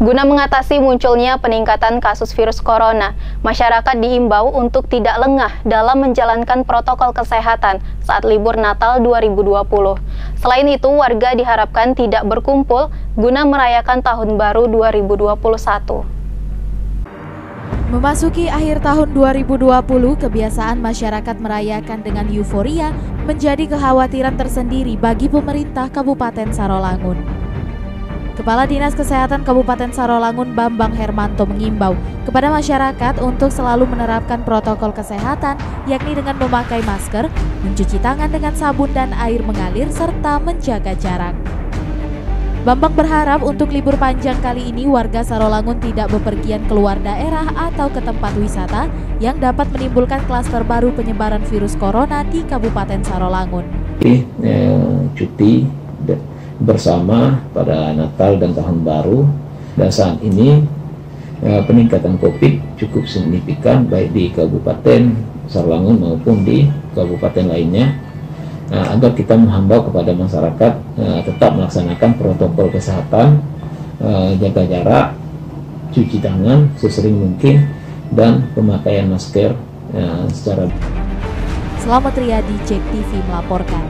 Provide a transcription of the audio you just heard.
Guna mengatasi munculnya peningkatan kasus virus corona, masyarakat diimbau untuk tidak lengah dalam menjalankan protokol kesehatan saat libur Natal 2020. Selain itu, warga diharapkan tidak berkumpul guna merayakan Tahun Baru 2021. Memasuki akhir tahun 2020, kebiasaan masyarakat merayakan dengan euforia menjadi kekhawatiran tersendiri bagi pemerintah Kabupaten Sarolangun. Kepala Dinas Kesehatan Kabupaten Sarolangun Bambang Hermanto mengimbau kepada masyarakat untuk selalu menerapkan protokol kesehatan yakni dengan memakai masker, mencuci tangan dengan sabun dan air mengalir serta menjaga jarak. Bambang berharap untuk libur panjang kali ini warga Sarolangun tidak bepergian keluar daerah atau ke tempat wisata yang dapat menimbulkan klaster baru penyebaran virus corona di Kabupaten Sarolangun. Eh, cuti bersama pada Natal dan Tahun Baru dan saat ini eh, peningkatan COVID cukup signifikan baik di Kabupaten Sarlangun maupun di kabupaten lainnya nah, agar kita menghimbau kepada masyarakat eh, tetap melaksanakan protokol kesehatan eh, jaga jarak cuci tangan sesering mungkin dan pemakaian masker eh, secara Selamat Riyadi, Cek TV melaporkan.